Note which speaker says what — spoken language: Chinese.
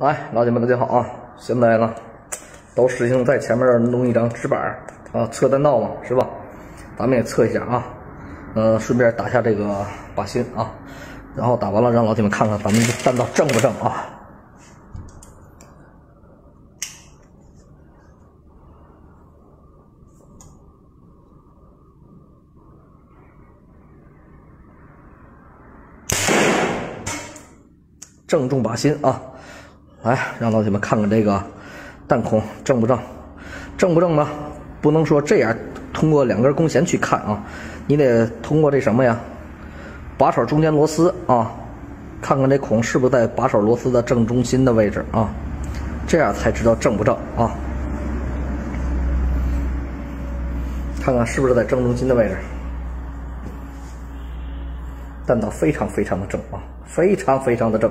Speaker 1: 来，老铁们，大家好啊！现在呢，都实行在前面弄一张纸板啊，测弹道嘛，是吧？咱们也测一下啊，呃，顺便打下这个靶心啊，然后打完了，让老铁们看看咱们这弹道正不正啊？正中靶心啊！来，让老铁们看看这个弹孔正不正？正不正呢？不能说这样通过两根弓弦去看啊，你得通过这什么呀？把手中间螺丝啊，看看这孔是不是在把手螺丝的正中心的位置啊？这样才知道正不正啊？看看是不是在正中心的位置？弹道非常非常的正啊，非常非常的正。